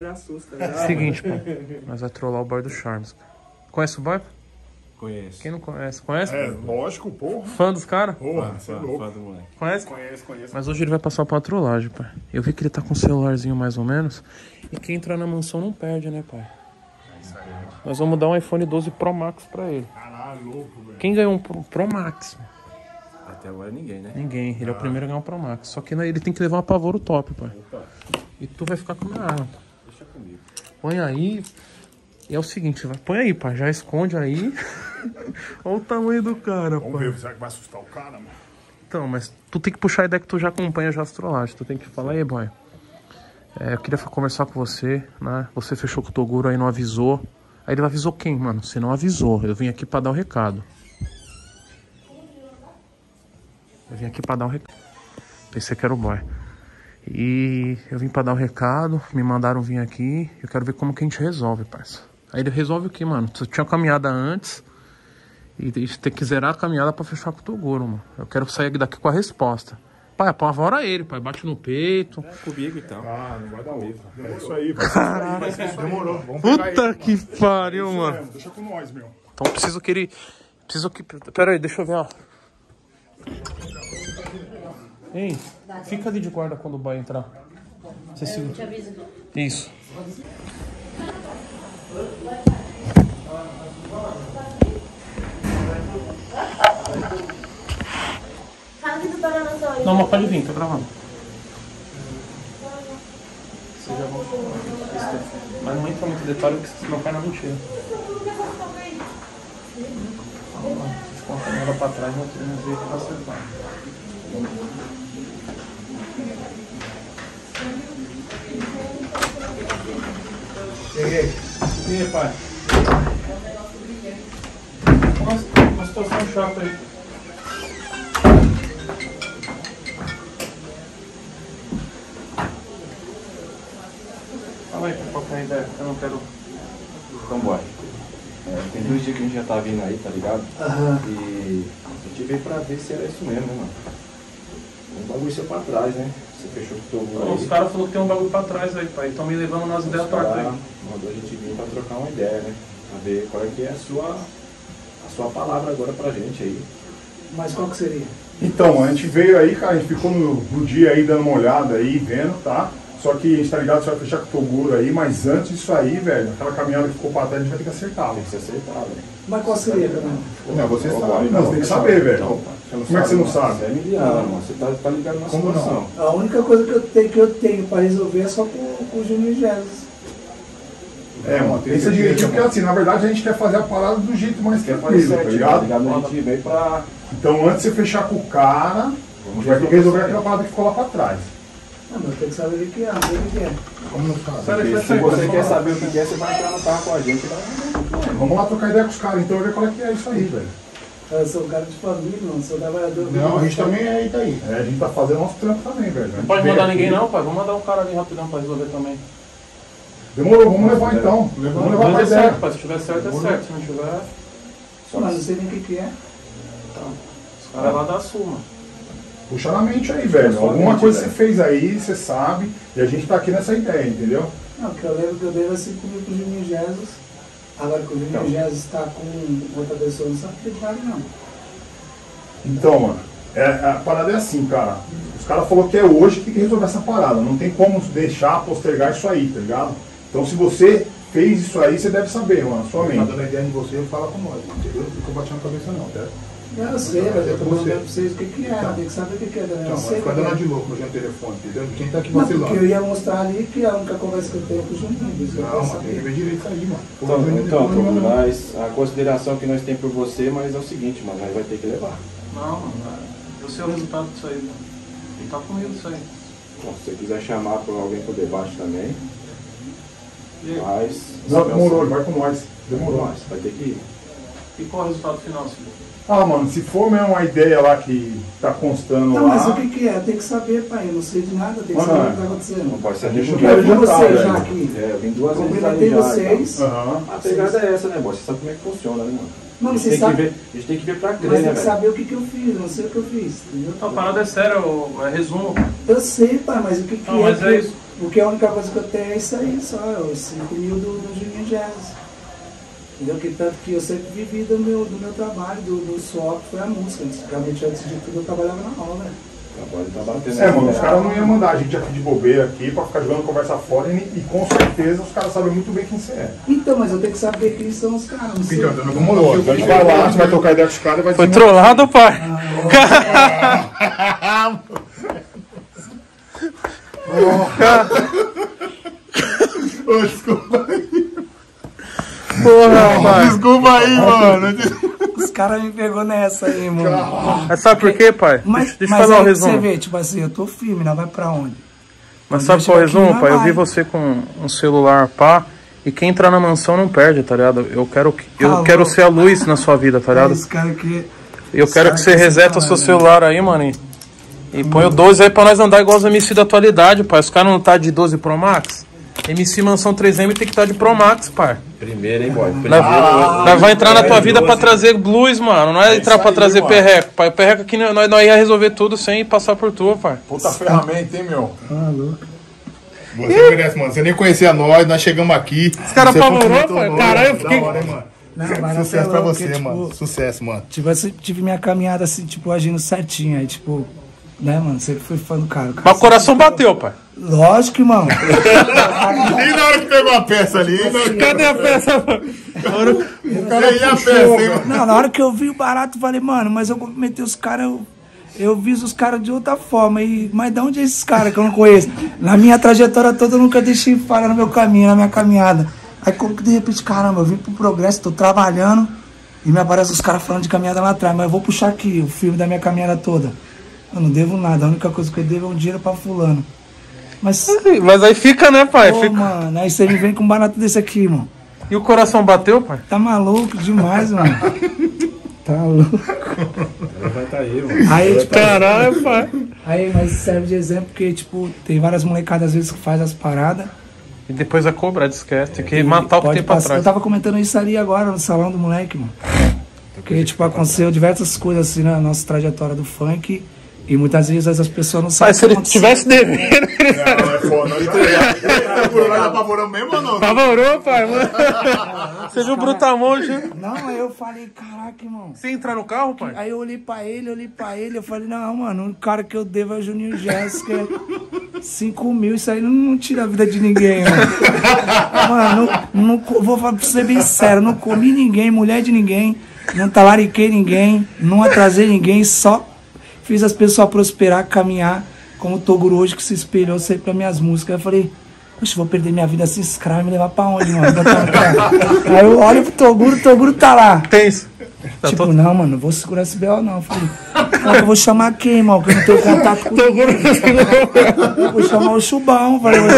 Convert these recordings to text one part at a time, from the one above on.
Já assusta. Seguinte, pô. Nós vai trollar o boy do Charms. Conhece o boy? Conheço. Quem não conhece? Conhece? É, lógico, porra. Fã dos caras? Porra, você é louco. fã do moleque. Conhece? Conheço, conheço. Mas hoje ele vai passar pra trollagem, pai. Eu vi que ele tá com um celularzinho mais ou menos. E quem entrar na mansão não perde, né, pai? Nós vamos dar um iPhone 12 Pro Max pra ele. Caralho, louco, velho. Quem ganhou um Pro, Pro Max? Até agora ninguém, né? Ninguém. Ele é o primeiro a ganhar um Pro Max. Só que né, ele tem que levar um apavoro top, pai. E tu vai ficar com a minha arma. Comigo. Põe aí. E é o seguinte, vai- põe aí, pai. Já esconde aí. Olha o tamanho do cara, Vamos pai. ver, será que vai assustar o cara, mano? Então, mas tu tem que puxar a ideia que tu já acompanha já as trollagens. Tu tem que falar, aí, boy. É, eu queria conversar com você, né? Você fechou com o Toguro aí, não avisou. Aí ele avisou quem, mano? Você não avisou. Eu vim aqui pra dar o recado. Eu vim aqui pra dar o recado. Pensei que era o boy. E eu vim pra dar o recado, me mandaram vir aqui. Eu quero ver como que a gente resolve, parça. Aí ele resolve o que, mano? Tu tinha caminhada antes. E tem que zerar a caminhada pra fechar com o Toguro, mano. Eu quero sair daqui com a resposta. Pai, apavora ele, pai. Bate no peito. É comigo então. Ah, não vai dar outra. É isso aí, isso aí. Demorou. Vamos Puta ele. que pariu, Isso mano. mesmo, Deixa com nós, meu. Então preciso que ele. Preciso que. Pera aí, deixa eu ver, ó. Ei, fica ali de guarda quando o boy entrar. Você segura. Te avisa. Isso. Tá. Não, mas pode vir, tô gravando. Vocês já vão Mas não entra muito detalhe porque senão cai na mentira. Calma, deixa eu colocar a câmera pra trás, nós queremos ver o que vai acertar. Cheguei. E aí, pai? Uma, uma situação chata aí. Fala aí, qual que é a ideia? Eu não quero. Então bora. É, tem dois dias que a gente já tá vindo aí, tá ligado? E a gente veio pra ver se era isso mesmo, né, mano? Um bagulho seu pra trás, né? Você fechou o teu Os caras falaram que tem um bagulho pra trás aí, pai. Estão me levando nas ideias tortas aí. Mandou a gente vir pra trocar uma ideia, né? Pra ver qual é que é a sua, a sua palavra agora pra gente aí. Mas qual que seria? Então, a gente veio aí, cara, a gente ficou no, no dia aí dando uma olhada aí, vendo, tá? Só que a gente tá ligado, você vai fechar com o Toguro aí, mas antes disso aí, velho, aquela caminhada que ficou pra trás, a gente vai ter que acertar, Tem que acertar, velho. Mas qual seria, Fernando? Não, você sabe, boy, não, você tem que saber, velho. Não, Como é que você não sabe? Você é miliano, mano. Você tá, tá ligado na Como não? situação. A única coisa que eu tenho, que eu tenho para resolver é só com, com o Júnior Jesus. É, mano, pensa direitinho, porque assim, na verdade a gente quer fazer a parada do jeito mais fazer tranquilo, tá tá ligado? ligado? A gente veio pra. Então antes de você fechar com o cara, a gente vai ter que resolver aquela parada que ficou lá pra trás. Não, mas eu tenho que saber o que que é, não sei o que que é. Como não sabe? Porque se você quer saber o que quer, você vai entrar no carro com a gente. Vai... Vamos lá trocar ideia com os caras, então ver qual é que é isso aí, velho. Eu sou um cara de família, não sou trabalhador. Não, a gente também é Itaí. É, a gente tá fazendo nosso trampo também, velho. Não pode mandar ninguém não, pai. Vamos mandar um cara ali rapidão pra resolver também. Demorou, vamos levar então. Vamos levar é ideia. certo. Se tiver certo, é certo. Se não tiver, Mas não sei nem o que que é. os caras lá da Sul, mano. Puxa na mente aí, velho. Alguma mente, coisa velho. você fez aí, você sabe, e a gente tá aqui nessa ideia, entendeu? Não, porque eu lembro que eu dei assim comigo com o Júnior Jesus. Agora que o Júnior Então. Jesus está com outra pessoa, não sabe o que ele vale, não. Então, mano, é, a parada é assim, cara. Os caras falaram que é hoje que tem que resolver essa parada. Não tem como deixar postergar isso aí, tá ligado? Então se você fez isso aí, você deve saber, mano, sua Tá mente. dando a ideia em você, fala com nós, entendeu? Não fica batendo a cabeça não, tá? Eu sei, mas eu tô perguntando pra vocês o que que é, Então. tem que saber o que que é. né? Eu Não, mas fica dando é. de louco no telefone, entendeu? Quem tá aqui Não, porque eu vacilando. ia mostrar ali que a única conversa que eu tenho é com o Juninho. eu Não, mas tem que ver direito isso aí, mano. Então, Júnior, então Bruno, nós, a consideração que nós temos por você, mas é o seguinte, mano, nós vai ter que levar. Não, mano. Eu sei o resultado disso aí, mano. Ele tá comigo isso aí. Bom, se você quiser chamar por alguém pro debate também? Mas. Não, demorou, ele vai com nós. Demorou. Nós, vai ter que ir. e qual é o resultado final, Silvio? Ah, mano, se for mesmo uma ideia lá que tá constando Não, mas o lá. que que é? Eu tenho que saber, pai. Eu não sei de nada, eu tenho que Mano, saber o que tá Não acontecendo. pode ser gente eu Porque eu vi Quero vocês já aqui. É, eu vim duas vezes já. vocês. Aham. A pegada é essa, né, boy? Você sabe como é que funciona, né, mano? Mano, a, gente você tem sabe- que ver, a gente tem que ver pra crer, Mas tem que saber o que que eu fiz, eu não sei o que eu fiz, entendeu? Então, a parada é séria, ô, é resumo. Eu sei, pai, mas o que que Não, é? mas que é eu- isso. Porque a única coisa que eu tenho é isso aí, só, é os 5 mil do, do Juninho Jazz. Entendeu? Que tanto que eu sempre vivi do meu, do meu trabalho, do, do suor que foi a música. Antigamente, antes de tudo, eu trabalhava na obra. Tá batendo É, mano, os caras não iam mandar a gente aqui de bobeira aqui pra ficar jogando conversa fora e, e com certeza os caras sabem muito bem quem você é. Então, mas eu tenho que saber quem são os caras. Não sei. Então, então, demorou. Então a gente vai lá, você vai trocar ideia com os caras e vai Foi trollado, pai? Ô, desculpa aí. Porra, pai. Desculpa aí, mano. Os caras me pegou nessa aí, mano. Mas sabe por quê, pai? Mas, deixa eu mas falar o aí você resumo. vê, tipo assim, eu tô firme, não vai pra onde? Mas Quando sabe qual é o resumo, pai? Eu vi você com um celular pá. E quem entrar na mansão não perde, tá ligado? Eu quero, que, eu Tá quero ser a luz na sua vida, tá ligado? Esse cara que. Eu quero que você reseta o seu cara, celular aí, mano. E, e põe o 12 aí pra nós andar igual os MC da atualidade, pai. Os caras não tá de 12 Pro Max? MC Mansão 3M tem que estar de Pro Max, pai. Primeiro, hein, boy? Nós, Primeiro. nós vai entrar na tua vida pra trazer blues, mano. Não é entrar isso pra aí, trazer mano. perreco, pai. O perreco aqui nós, nós ia resolver tudo sem passar por tu, pai. Puta ferramenta, hein, meu? Ah, louco. Você merece, mano. Você nem conhecia nós, nós chegamos aqui. Os cara apavorou, pai. Caralho, eu fiquei- hora, hein, mano? Não, Sucesso pra você, porque, tipo, mano. Sucesso, mano. Tipo, tive minha caminhada assim, tipo, agindo certinho. Aí, tipo, né, mano? Sempre fui fã do cara. cara Mas o coração bateu, pai. Lógico, irmão. E na hora que pegou a peça ali, hein, mano? Cadê a peça? o cara ia a peça, hein, mano? Não, na hora que eu vi o barato, eu falei, mano, mas eu cumprimentei os caras, eu, eu viso os caras de outra forma. E, mas de onde é esses caras que eu não conheço? Na minha trajetória toda, eu nunca deixei falha no meu caminho, na minha caminhada. Aí como que de repente, caramba, eu vim pro progresso, tô trabalhando e me aparecem os caras falando de caminhada lá atrás, mas eu vou puxar aqui o filme da minha caminhada toda. Eu não devo nada, a única coisa que eu devo é um dinheiro pra fulano. Mas, Mas aí fica, né, pai? pô, Fica- mano, aí você me vem com um barato desse aqui, mano. E o coração bateu, pai? Tá maluco demais, mano. Tá louco. Vai tá aí, mano. Aí, tipo, Caralho, pai. aí, mas serve de exemplo porque, tipo, tem várias molecadas às vezes que faz as paradas. E depois a cobra, esquece. Tem que matar o que tem pra passar. trás. Eu tava comentando isso ali agora no salão do moleque, mano. Porque, tipo, aconteceu diversas coisas assim na nossa trajetória do funk. E muitas vezes as pessoas não sabem Mas se ele tivesse devendo, Não, é foda. Nós apavorou, nós apavoramos mesmo ou não? apavorou, pai, mano. Você viu o Brutamonte? Não, aí eu falei, caraca, irmão. Você entrar no carro, pai? Aí eu olhei pra ele, olhei pra ele, eu falei, não, mano, o cara que eu devo é o Juninho Jéssica. 5 mil, isso aí não, não tira a vida de ninguém, mano. Mano, não, não vou falar pra ser bem sério, não comi ninguém, mulher de ninguém, não talariquei ninguém, não atrasei ninguém, só fiz as pessoas prosperar, caminhar, como o Toguro hoje que se espelhou sempre nas minhas músicas. Eu falei, Poxa, vou perder minha vida assim, esse cara vai me levar pra onde, mano? Aí eu olho pro Toguro, o Toguro tá lá. Tem isso. Tá Tipo, todo- não, mano, não vou segurar esse B.O. não. Eu Falei, "Cara, eu vou chamar quem, irmão? Que eu não tenho contato com. Eu Vou chamar o Chubão. Falei, vou,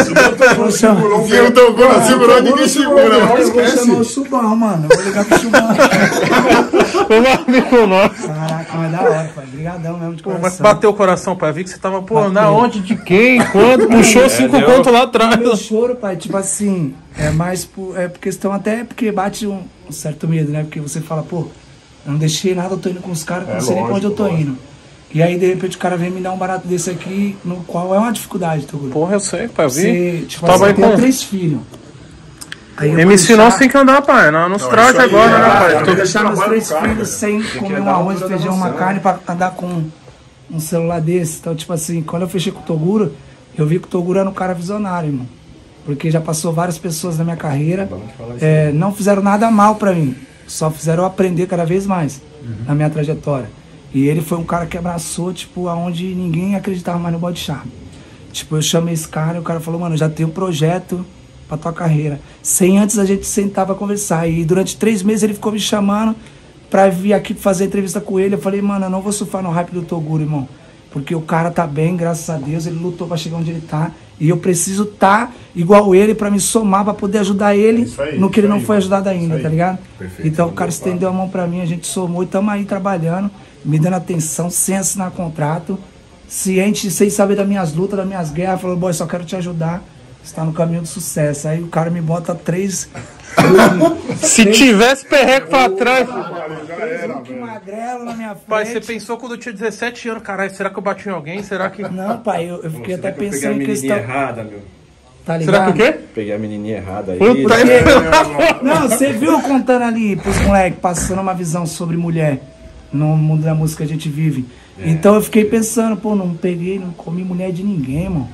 vou chamar. Se o Toguro não segurou, ninguém segura. Eu vou chamar o Chubão, mano. Eu vou ligar pro Chubão. Um amigo nosso. Caraca, mas da hora, pai. Obrigadão mesmo de Pô, mas coração. bateu o coração, pai. Eu vi que você tava, pô, na onde, de quem, quando? Puxou cinco deu. contos lá atrás. Meu choro, pai, tipo assim, é mais por, é por questão até porque bate um, um certo medo, né? Porque você fala, pô, eu não deixei nada, eu tô indo com os caras, eu não sei nem pra onde eu tô lógico, indo. E aí, de repente, o cara vem me dar um barato desse aqui, no qual é uma dificuldade, Toguro. Porra, eu sei, pai. Eu vi. Você, tipo Tava assim, aí eu tenho com- três filhos. Aí eu MC deixar- nosso tem que andar, pai. Não, nos traz agora, é, né, pai? Eu vou deixar meus três filhos sem comer um arroz, feijão, uma carne pra andar com um celular desse. Então, tipo assim, quando eu fechei com o Toguro, eu vi que o Toguro era um cara visionário, irmão. Porque já passou várias pessoas na minha carreira, é, não fizeram nada mal pra mim, só fizeram eu aprender cada vez mais na minha trajetória. E ele foi um cara que abraçou, tipo, aonde ninguém acreditava mais no bode charme. Tipo, eu chamei esse cara e o cara falou, mano, já tenho um projeto pra tua carreira. Sem antes a gente sentar pra conversar. E durante três meses ele ficou me chamando pra vir aqui fazer entrevista com ele. Eu falei, mano, eu não vou surfar no hype do Toguro, irmão. Porque o cara tá bem, graças a Deus, ele lutou pra chegar onde ele tá. E eu preciso tá igual ele pra me somar, pra poder ajudar ele aí, no que ele não aí, foi ajudado ainda, tá ligado? Perfeito, então o cara estendeu a mão pra mim, a gente somou e tamo aí trabalhando, me dando atenção, sem assinar contrato, ciente, sem saber das minhas lutas, das minhas guerras, falou, boy, só quero te ajudar, você tá no caminho do sucesso. Aí o cara me bota três. Se tivesse perreco pra trás. que magrelo na minha frente. Pai, você pensou quando eu tinha 17 anos, caralho, será que eu bati em alguém? Será que. Não, pai, eu, eu fiquei até Será que eu peguei a pensando em menininha questão. errada, meu. Tá ligado? Será que o quê? Peguei a menininha errada aí. Puta né? que- Não, você viu eu contando ali pros moleques, passando uma visão sobre mulher no mundo da música que a gente vive. É. Então eu fiquei pensando, pô, não peguei, não comi mulher de ninguém, mano.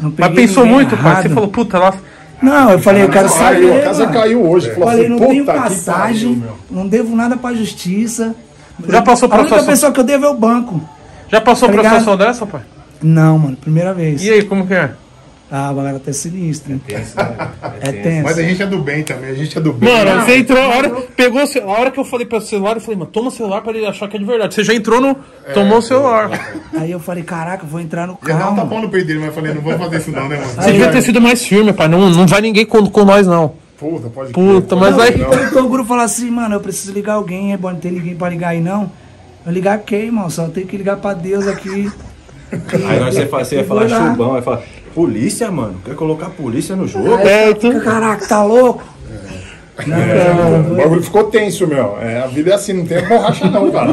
Mas pensou muito, pai. Você errado. falou, puta, lá. Não, eu falei, eu quero Caiu, a casa mano. caiu hoje. Falou Falei, assim, não tenho passagem, pariu, não devo nada pra justiça. Já passou A por uma única pessoa que eu devo é o banco. Já passou Tá por uma ligado? situação dessa, pai? Não, mano, primeira vez. E aí, como que é? Ah, a galera tá sinistra. hein? É tenso. Mas a gente é do bem também, a gente é do bem. Mano, você entrou, a hora, pegou o a hora que eu falei pro celular, eu falei, mano, toma o celular pra ele achar que é de verdade. Você já entrou no. tomou o celular. Aí eu falei, caraca, eu vou entrar no Ia dar um carro. tapão no peito dele, mas eu falei, não vou fazer isso não, né, mano? Você devia ter sido mais firme, pai. Não, não vai ninguém com, com nós, não. Puta, pode Puta, crer. mas Não, aí. e quando o Toguro fala assim, mano, eu preciso ligar alguém, é bom, não tem ninguém pra ligar aí não. Eu ligar quem, irmão? Só tenho que ligar pra Deus aqui. Aí nós você, ia Eu falar chubão, aí fala, polícia, mano, quer colocar polícia no jogo? É, tu- caraca, tá louco? O bagulho ficou tenso, meu. É, a vida é assim, não tem borracha não, cara.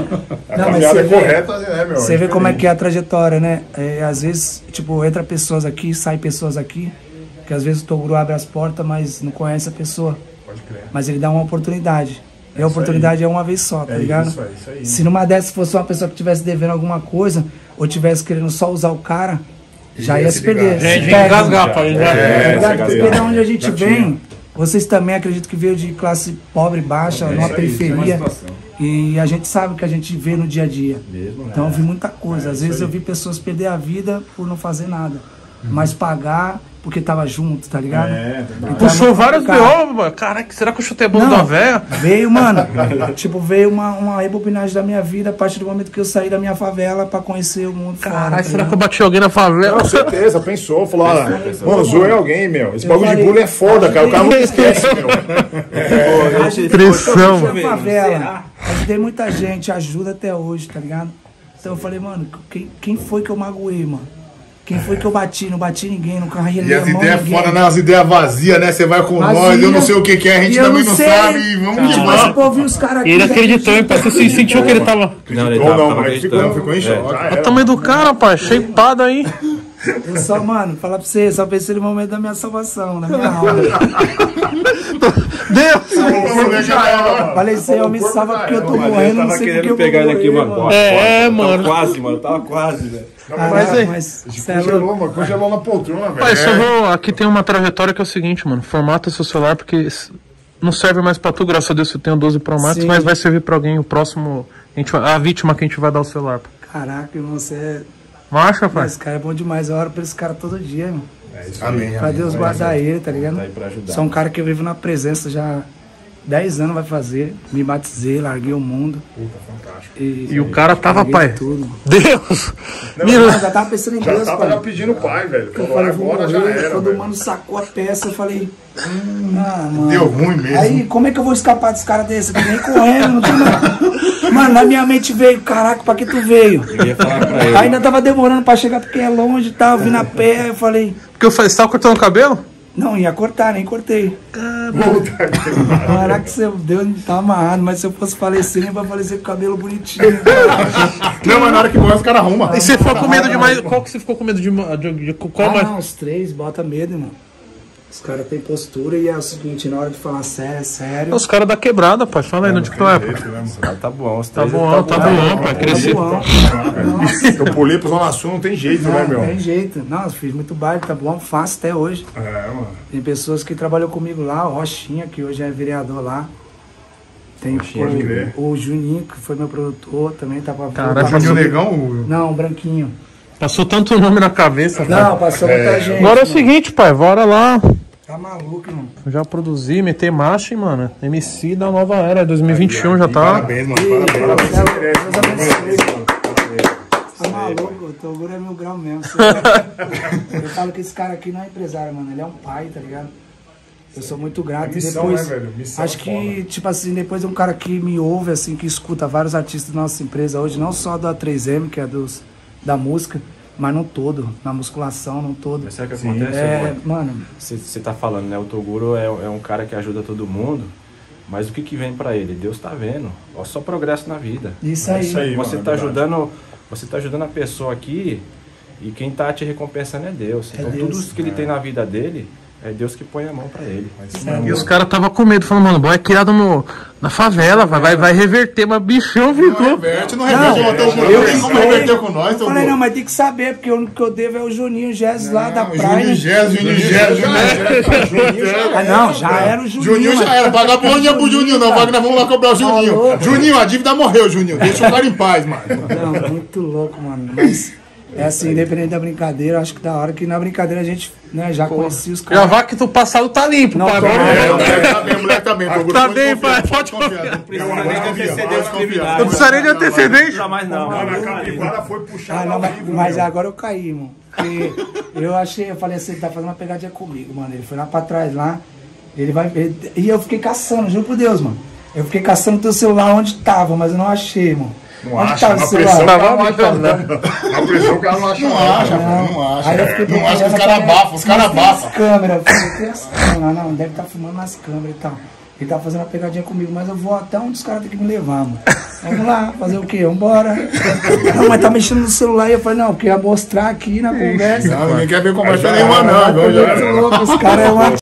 A Não, caminhada você é vê- correta, né, meu? Você vê como é que é a trajetória, né? É, às vezes, tipo, entra pessoas aqui, sai pessoas aqui, que às vezes o Toguro abre as portas, mas não conhece a pessoa. Pode crer. Mas ele dá uma oportunidade. E a oportunidade é uma vez só, tá É ligado? isso, é isso aí. Se numa dessas fosse uma pessoa que tivesse devendo alguma coisa, ou tivesse querendo só usar o cara, já ia, Ia se perder. Se Gente, pega, engasgar, pai. já- É, tá onde a gente Já vem, tinha. vocês também acredito que veio de classe pobre, baixa, numa isso aí, periferia. isso é. E a gente sabe o que a gente vê no dia a dia. Mesmo? Então eu vi muita coisa. Às vezes eu vi pessoas perder a vida por não fazer nada. Mas pagar porque tava junto, tá ligado? É, tá Então, Puxou é muito vários. B.O., mano. Caraca, será que eu chutei a bunda Não. da véia? Veio, mano. tipo, veio uma, uma rebobinagem da minha vida a partir do momento que eu saí da minha favela pra conhecer o mundo. Caralho, tá será que eu bati alguém na favela? Com certeza, pensou, falou, ah, mano, zoei alguém, meu. Esse Eu bagulho de bullying é foda, cara. O cara não esquece, meu. Pressão. muita gente na favela. Ajudei muita gente, ajuda até hoje, tá ligado? Então eu falei, mano, quem, quem foi que eu magoei, mano? Quem foi que eu bati? Não bati ninguém, não carreguei E as ideias fora, né? As ideias vazias, né? Você vai com Vazia. nós, eu não sei o que, que é, a gente também não sei. sabe. E vamos que Tipo, povo viu os caras aqui. E ele já acreditou, hein? Você se sentiu que ele tava. Não, ele Ou tava, não, tava mas ficou, ficou em choque. Olha o tamanho do cara, pai. Shapeado aí. Eu só, mano, falar pra você, só pensei no momento da minha salvação, na minha alma. Deus! Falei, Senhor, me salva porque eu tô Mas eu morrendo, não tava sei porque querendo eu vou pegar ele aqui mano. bosta. É, Tava mano. Quase, mano, tava quase, velho. Caraca, Mas é louco. Congelou, mano. Congelou na poltrona, velho. Vou. Aqui tem uma trajetória que é o seguinte, mano. Formata seu celular porque não serve mais pra tu, graças a Deus eu tenho 12 Pro Max, Sim. mas vai servir pra alguém, o próximo. A, gente a vítima que a gente vai dar o celular. Caraca, irmão, você é. Acha, pai? Esse cara é bom demais. Eu oro pra esse cara todo dia, irmão. Amém. Pra Deus guardar ele, tá ligado? Tá aí pra ajudar. Sou um cara que eu vivo na presença já 10 anos vai fazer. Me batizei, larguei o mundo. E, E o cara tava, pai. Tudo. Deus! Eu Mira, já tava pensando em Já Deus, tava já pedindo o pai, velho. Eu falei, agora já era, Quando o velho. mano sacou a peça, eu falei. Hum, ah, mano. Deu ruim mesmo. Aí, como é que eu vou escapar desse cara desse? Que nem correndo, não tem nada. Mano, na minha mente veio, caraca, pra que tu veio? Eu ia falar pra ele. Ainda tava demorando pra chegar porque é longe e tal, vim na pé, eu falei, porque eu falei, você tava cortando o cabelo? Não, ia cortar, nem cortei. Caraca, seu Deus tá amarrado, mas se eu fosse falecer, nem pra falecer com o cabelo bonitinho. Não, mas na hora que morre, os caras arrumam. E você ficou com medo de mais. Qual que você ficou com medo de. de, de qual Ah, mais? não, os três, bota medo, irmão. Os caras têm postura e é o seguinte, na hora de falar sério, é sério. Os caras da quebrada, pai. Fala aí, onde que tu é, pai? Ah, tá bom, os Tá três bom, tá bom, pai. Cresci. Tá bom. Eu pulei pro Zona Sul, não tem jeito, né, Não, meu? tem jeito. Não, fiz muito baile, tá bom, faço até hoje. É, mano. Tem pessoas que trabalham comigo lá, o Rochinha, que hoje é vereador lá. Tem Rochinha, pode crer. o, o Juninho, que foi meu produtor, também tava. Caraca, Juninho Negão, Não, o Branquinho. Passou tanto nome na cabeça, pai. Não, passou muita gente. Agora é o seguinte, pai. Bora lá. Tá maluco, irmão. Já produzi, meter marcha, hein, mano. MC da nova era, 2021 já tá. parabéns, mano, parabéns. Deus abençoe. Tá maluco, o Toguro é meu grau mesmo. você- Eu falo que esse cara aqui não é empresário, mano. Ele é um pai, tá ligado? Eu sou muito grato. É missão, e depois, né, velho? Missão acho que, tipo assim, depois de um cara que me ouve, assim, que escuta vários artistas da nossa empresa hoje, não só da 3M, que é dos, da música, mas no todo, na musculação, no todo. Mas o que acontece? É, mano, Você tá falando, né? O Toguro é, é um cara que ajuda todo mundo, mas o que que vem pra ele? Deus tá vendo. Ó, só progresso na vida. isso aí. isso aí. Você mano, tá é ajudando, você tá ajudando a pessoa aqui E quem tá te recompensando é Deus. Então Deus. tudo que ele tem na vida dele, é Deus que põe a mão pra ele. E os caras tava com medo, falando, mano, o boy é criado no, na favela, vai, vai, vai reverter, mas bichão Não ficou. reverte, não reverte. Não, Não, eu não tem como sei. reverter com nós, teu Falei, não, mas tem que saber, porque o único que eu devo é o Juninho Gés lá da Não, praia. Juninho Gés, Juninho Gés, Juninho Gés. Ah, não, já era o Juninho. Juninho já mas- era, paga boninha pro Juninho, não, Wagner, vamos lá cobrar o Juninho. Juninho, a dívida morreu, Juninho, deixa o cara em paz, mano. Não, muito louco, mano. Mas é assim, independente da brincadeira, acho que da hora que na brincadeira a gente né, já conhecia os Já caras. vá que do passado tá limpo, Não, pai. Agora- É, o moleque tá bem, o moleque tá bem. Tá pai, Pode pode confiar. Não precisa Eu nem vou de antecedentes criminais. Não precisaria de antecedente. Não, mas não. Mano, a capivara foi puxar Ah, mas, agora eu caí, mano. Porque eu achei, eu falei assim, ele tá fazendo uma pegadinha comigo, mano. Ele foi lá pra trás lá, ele vai. ele- e eu fiquei caçando, juro por Deus, mano. Eu fiquei caçando teu celular onde tava, mas eu não achei, mano. Não onde acha, na o pressão cara não acha, não. Pressão o cara não acha, Não acha, mano, não acha. Aí eu fiquei Não acha que os caras abafam, os caras abafam. as câmeras, eu falei, tem as câmeras, não, deve estar filmando nas câmeras e tal. Ele tá fazendo uma pegadinha comigo, mas eu vou até onde os caras têm que me levar, mano. Vamos lá, fazer o quê? Vambora. Não, mas tá mexendo no celular e eu falei, não, eu queria mostrar aqui na conversa. Não, ninguém quer ver conversa nenhuma, não. Tá já louco, os caras é uma